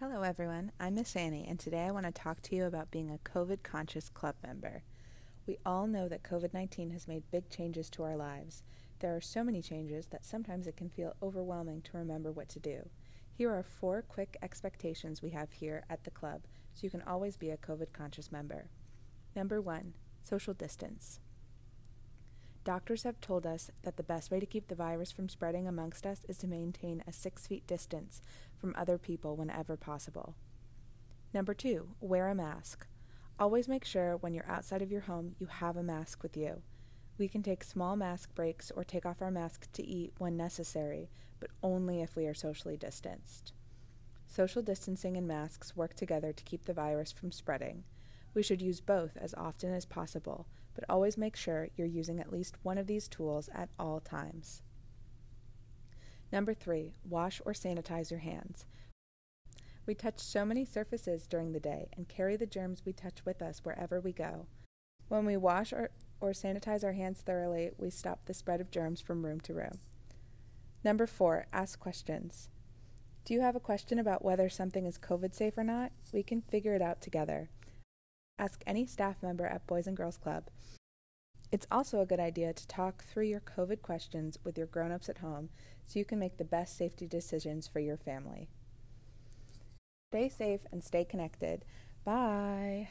Hello, everyone. I'm Miss Annie, and today I want to talk to you about being a COVID conscious club member. We all know that COVID 19 has made big changes to our lives. There are so many changes that sometimes it can feel overwhelming to remember what to do. Here are four quick expectations we have here at the club so you can always be a COVID conscious member. Number one, social distance. Doctors have told us that the best way to keep the virus from spreading amongst us is to maintain a six feet distance from other people whenever possible. Number two, wear a mask. Always make sure when you're outside of your home you have a mask with you. We can take small mask breaks or take off our mask to eat when necessary, but only if we are socially distanced. Social distancing and masks work together to keep the virus from spreading. We should use both as often as possible, but always make sure you're using at least one of these tools at all times. Number three, wash or sanitize your hands. We touch so many surfaces during the day and carry the germs we touch with us wherever we go. When we wash or, or sanitize our hands thoroughly, we stop the spread of germs from room to room. Number four, ask questions. Do you have a question about whether something is COVID safe or not? We can figure it out together. Ask any staff member at Boys and Girls Club. It's also a good idea to talk through your COVID questions with your grown ups at home so you can make the best safety decisions for your family. Stay safe and stay connected. Bye.